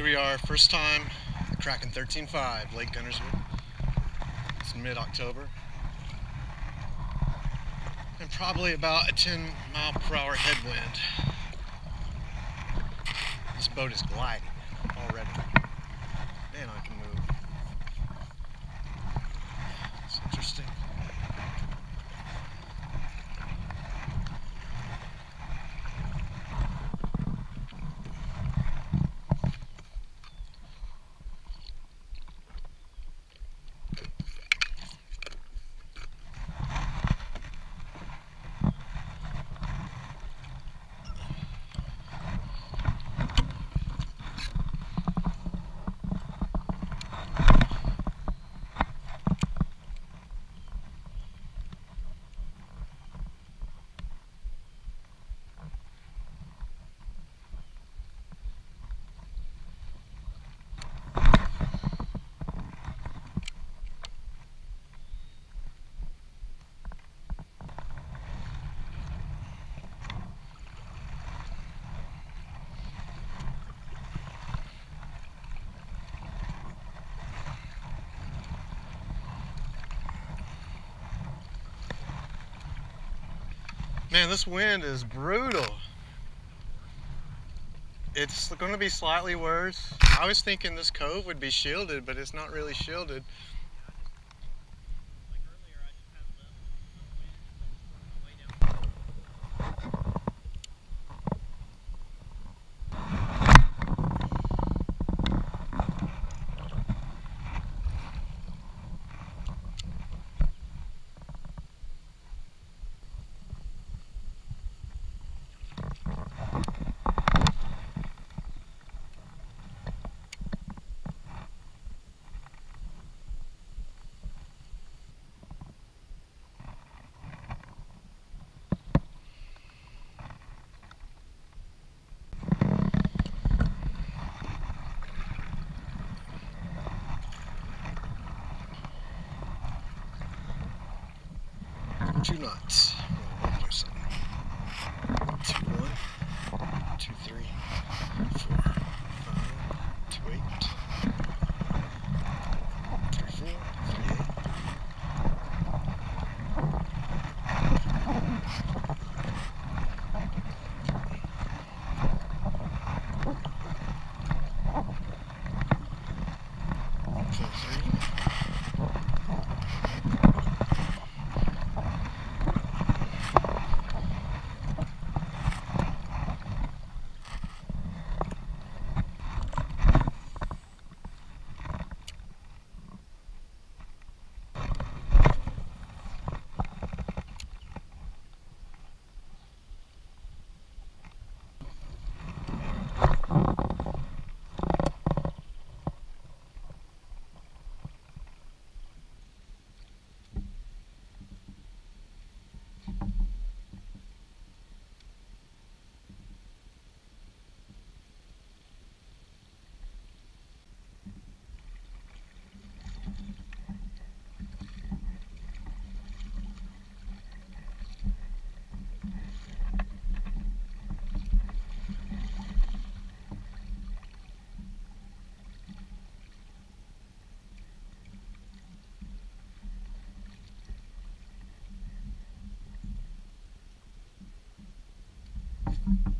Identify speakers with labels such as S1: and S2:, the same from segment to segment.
S1: Here we are, first time Kraken 13.5, Lake Guntersville. It's mid-October. And probably about a 10 mile per hour headwind. This boat is gliding already. Man, I can move. It's interesting. Man, this wind is brutal. It's going to be slightly worse. I was thinking this cove would be shielded, but it's not really shielded. Two knots. Mm-hmm.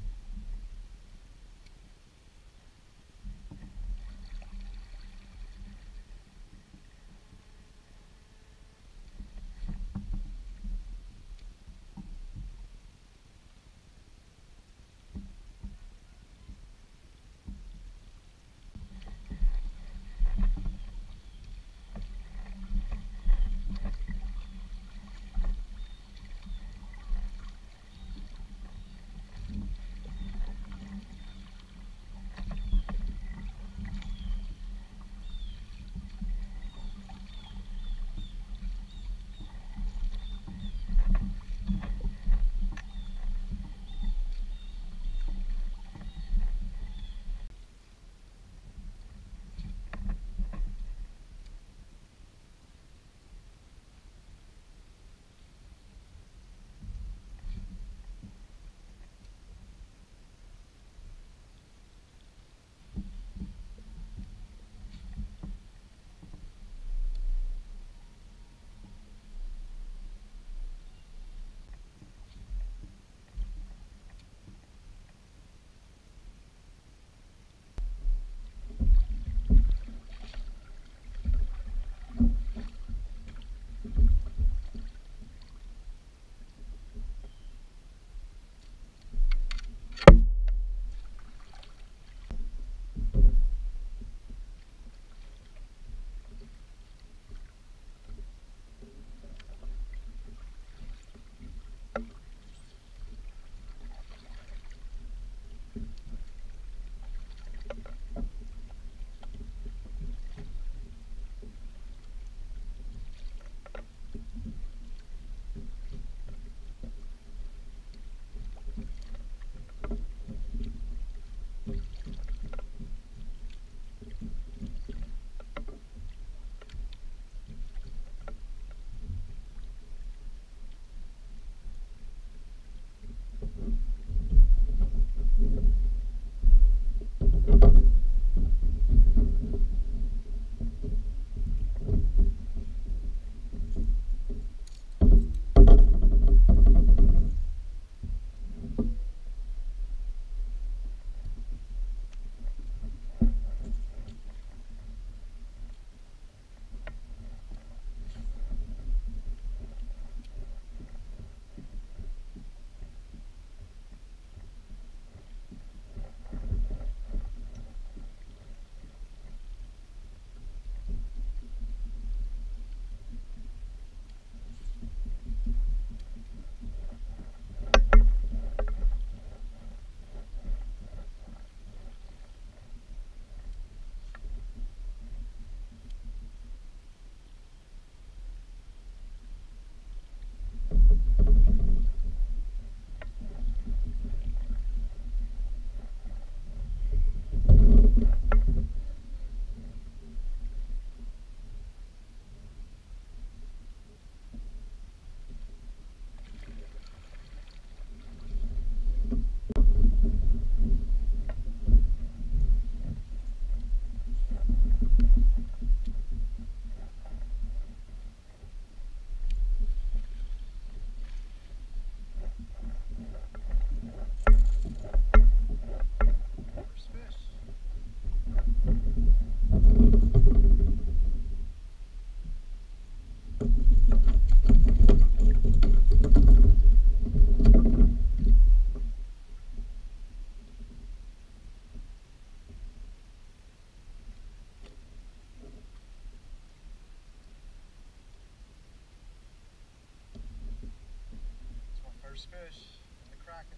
S1: Fish in the Kraken